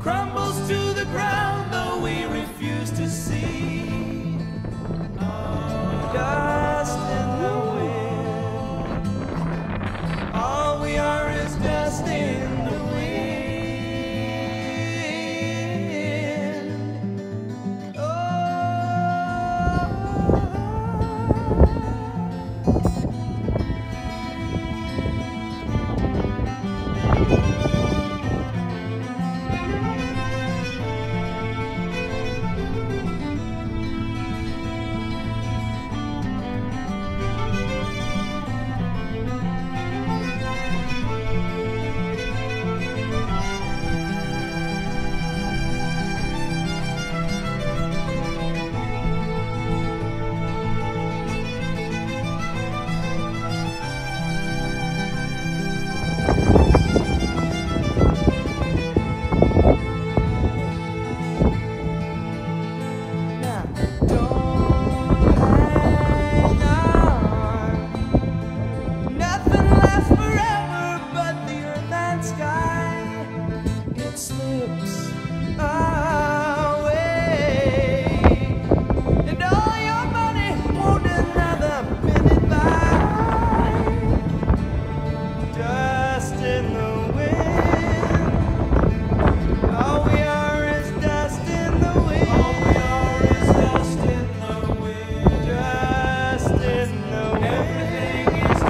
crumbles to the ground, though we refuse to see. sky, it slips away. And all your money won't another minute by. Dust in the wind. All we are is dust in the wind. All we are is dust in the wind. Dust in the wind. Everything is